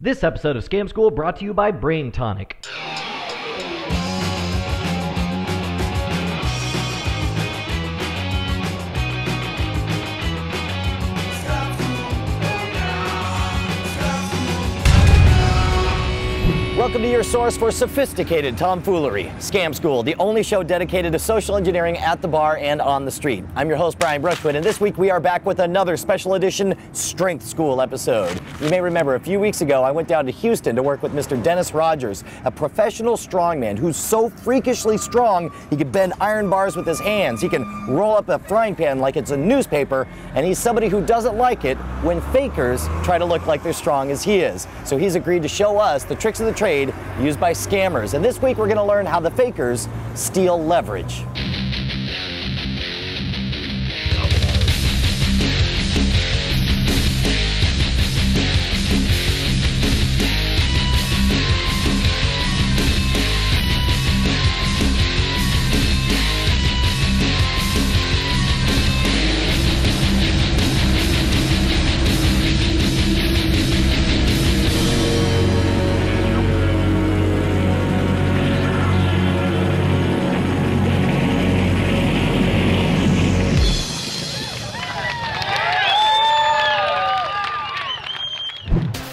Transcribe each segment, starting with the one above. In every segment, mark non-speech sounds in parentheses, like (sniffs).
This episode of Scam School brought to you by Brain Tonic. Welcome to your source for sophisticated tomfoolery. Scam School, the only show dedicated to social engineering at the bar and on the street. I'm your host, Brian Brushwood, and this week we are back with another special edition Strength School episode. You may remember a few weeks ago I went down to Houston to work with Mr. Dennis Rogers, a professional strongman who's so freakishly strong he can bend iron bars with his hands. He can roll up a frying pan like it's a newspaper, and he's somebody who doesn't like it when fakers try to look like they're strong as he is. So he's agreed to show us the tricks of the trade used by scammers. And this week we're going to learn how the fakers steal leverage.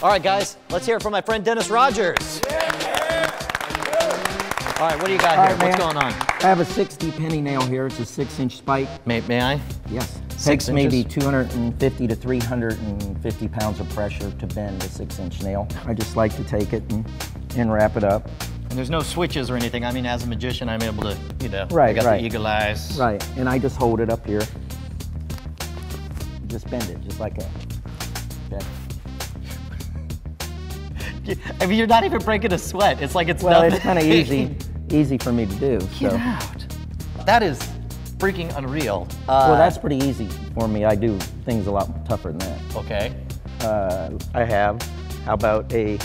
All right, guys, let's hear it from my friend Dennis Rogers. All right, what do you got All here? right, What's going on? I have a 60 penny nail here. It's a six inch spike. May, may I? Yes. Six Takes maybe 250 to 350 pounds of pressure to bend a six inch nail. I just like to take it and, and wrap it up. And there's no switches or anything. I mean, as a magician, I'm able to, you know, I Right, got right. the eagle eyes. Right. And I just hold it up here. Just bend it, just like that. Okay. I mean, you're not even breaking a sweat. It's like it's Well, nothing. it's kind of easy, (laughs) easy for me to do. Get so. out. That is freaking unreal. Uh, Well, that's pretty easy for me. I do things a lot tougher than that. okay. Uh, I have, how about a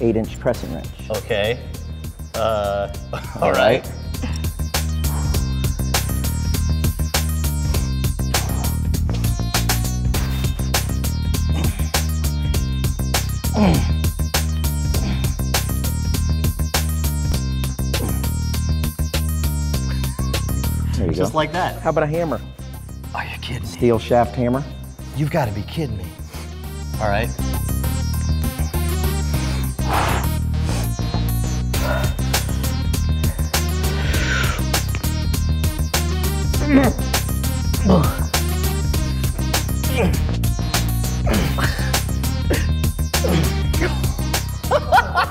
eight inch crescent wrench? Okay. Uh, (laughs) all right. There you Just go. like that. How about a hammer? Are you kidding me? Steel shaft hammer. You've got to be kidding me. All right. (sniffs)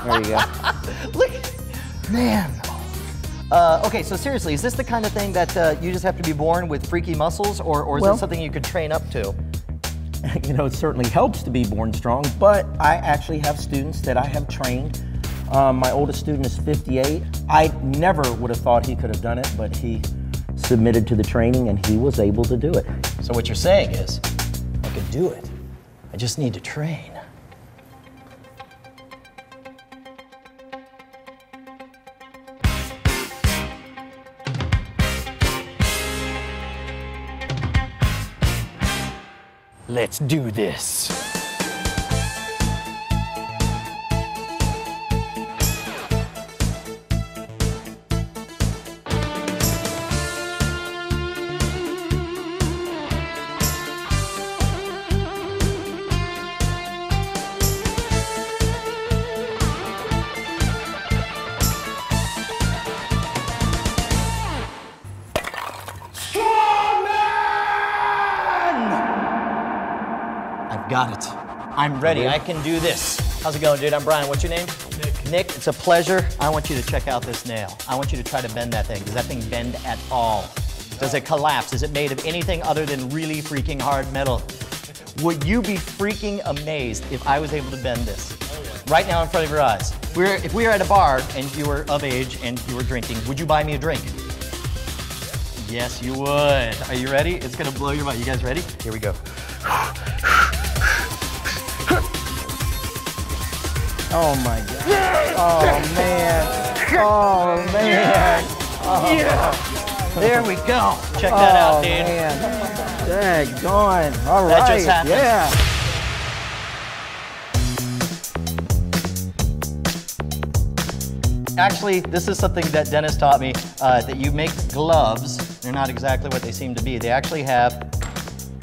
There you go. (laughs) Look, man. Uh, okay, so seriously, is this the kind of thing that uh, you just have to be born with freaky muscles, or, or is Well- it something you could train up to? (laughs) you know, it certainly helps to be born strong, but I actually have students that I have trained. Um, my oldest student is 58. I never would have thought he could have done it, but he submitted to the training and he was able to do it. So what you're saying is, I could do it. I just need to train. Let's do this. Got it. I'm ready. I can do this. How's it going, dude? I'm Brian. What's your name? Nick. Nick, it's a pleasure. I want you to check out this nail. I want you to try to bend that thing. Does that thing bend at all? Does it collapse? Is it made of anything other than really freaking hard metal? Would you be freaking amazed if I was able to bend this? Right now in front of your eyes. We're, if we were at a bar and you were of age and you were drinking, would you buy me a drink? Yes, you would. Are you ready? It's gonna blow your mind. You guys ready? Here we go. Oh my God. Oh man. Oh man. Yeah! There we go. Check that oh out, dude. man. Daggone. All That right. just. Yeah. Actually, this is something that Dennis taught me, uh, that you make gloves. They're not exactly what they seem to be. They actually have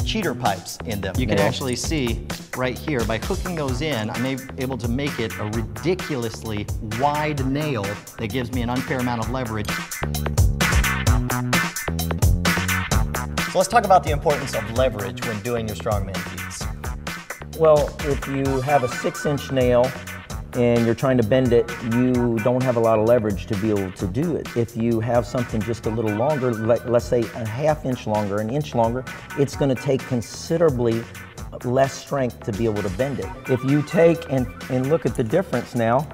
cheater pipes in them. You can Yeah. actually see right here, by hooking those in, I'm able to make it a ridiculously wide nail that gives me an unfair amount of leverage. So let's talk about the importance of leverage when doing your strongman feats. Well, if you have a six inch nail and you're trying to bend it, you don't have a lot of leverage to be able to do it. If you have something just a little longer, like let's say a half inch longer, an inch longer, it's going to take considerably less strength to be able to bend it. If you take and, and look at the difference now,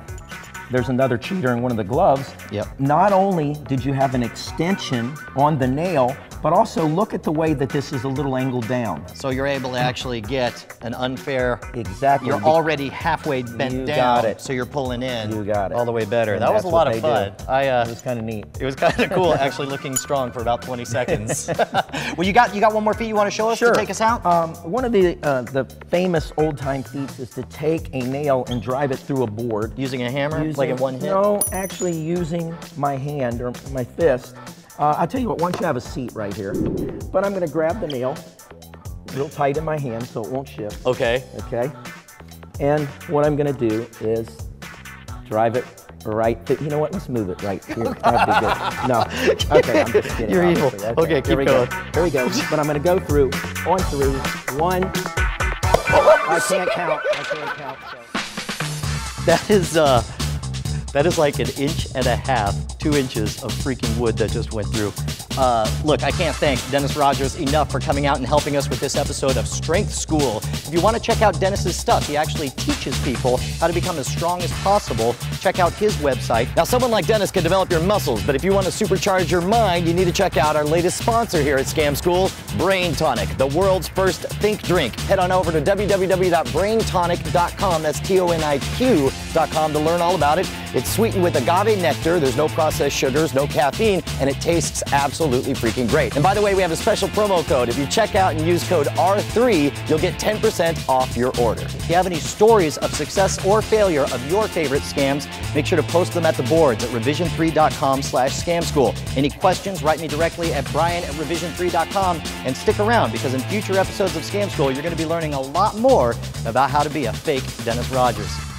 there's another cheater in one of the gloves. Yep. Not only did you have an extension on the nail, but also look at the way that this is a little angled down. So you're able to actually get an unfair. Exactly. You're already halfway bent You down. got it. So you're pulling in. You got it. All the way better. And that was a lot of fun. do. I. Uh, It was kind of neat. (laughs) It was kind of cool, (laughs) actually looking strong for about 20 seconds. (laughs) well, you got you got one more feat you want to show us Sure. to take us out? Um, one of the uh, the famous old time feats is to take a nail and drive it through a board. Using a hammer, like in one hit. No, actually using my hand or my fist. Uh, I'll tell you what, once you have a seat right here, but I'm going to grab the nail real tight in my hand so it won't shift. Okay. Okay. And what I'm going to do is drive it right. th- You know what? Let's move it right here. (laughs) That'd be good. No. Okay. I'm just kidding. You're evil. Okay, here keep we going. Go. Here we go. But I'm going to go through on through one. I can't count. I can't count. So. That is uh, that is like an inch and a half, two inches of freaking wood that just went through. Uh, look, I can't thank Dennis Rogers enough for coming out and helping us with this episode of Strength School. If you want to check out Dennis's stuff, he actually teaches people how to become as strong as possible. Check out his website. Now, someone like Dennis can develop your muscles, but if you want to supercharge your mind, you need to check out our latest sponsor here at Scam School, Brain Tonic, the world's first think drink. Head on over to www.braintonic.com. That's To learn all about it. It's sweetened with agave nectar. There's no processed sugars, no caffeine, and it tastes absolutely freaking great. And by the way, we have a special promo code. If you check out and use code R3, you'll get 10% off your order. If you have any stories of success or failure of your favorite scams, make sure to post them at the boards at revision3.com slash scam school. Any questions, write me directly at brian at revision3.com and stick around because in future episodes of Scam School, you're going to be learning a lot more about how to be a fake Dennis Rogers.